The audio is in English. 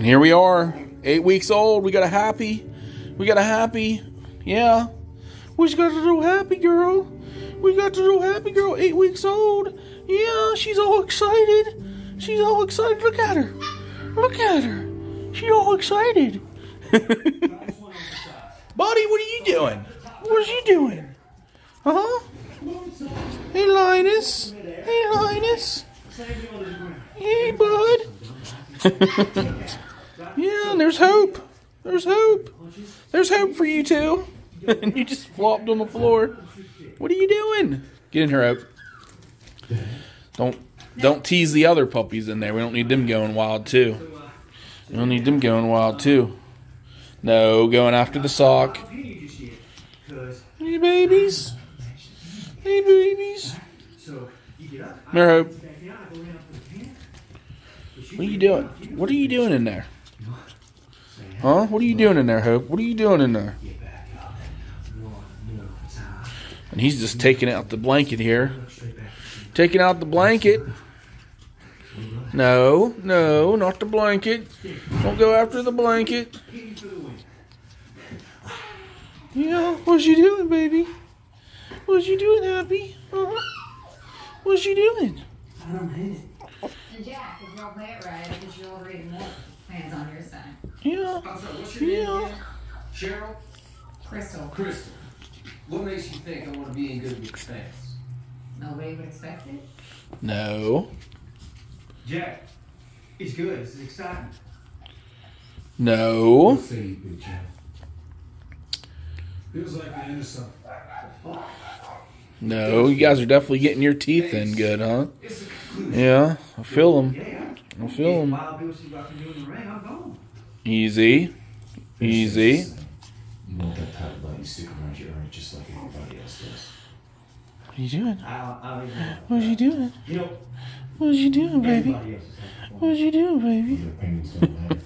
And here we are, eight weeks old. We got a happy. We got a happy. Yeah. We just got a little happy girl. We got a little happy girl, eight weeks old. Yeah, she's all excited. She's all excited. Look at her. Look at her. She's all excited. Buddy, what are you doing? What are you doing? Uh huh? Hey, Linus. Hey, Linus. Hey, bud. yeah, there's hope. There's hope. There's hope for you too. and you just flopped on the floor. What are you doing? Get in here, Hope. Don't don't tease the other puppies in there. We don't need them going wild too. We don't need them going wild too. No, going after the sock. Hey babies. Hey babies. Here, Hope. What are you doing? What are you doing in there? Huh? What are you doing in there, Hope? What are you doing in there? And he's just taking out the blanket here. Taking out the blanket. No, no, not the blanket. Don't go after the blanket. Yeah, what's you doing, baby? What's you doing, Happy? Uh-huh. What's you doing? I don't hate it. And Jack, if you it right, I guess you'll read fans on your side. Yeah, I'm sorry, what's your name yeah. again? Cheryl? Crystal, Crystal. What makes you think I want to be in good with fans? nobody would expect it. No, Jack, it's good. It's exciting. no. you. Feels like the end something. No, you guys are definitely getting your teeth in good, huh? It's a conclusion. Yeah, I feel them. Yeah. I feel them. Wild Bill see what I can do in the ring. I'm gone. Easy, easy. You want that title button stick around your ear just like everybody else does. What are you doing? I, I don't even know. What are you doing? What are you doing, baby? everybody else is having fun. What are you doing, baby? Your opinions don't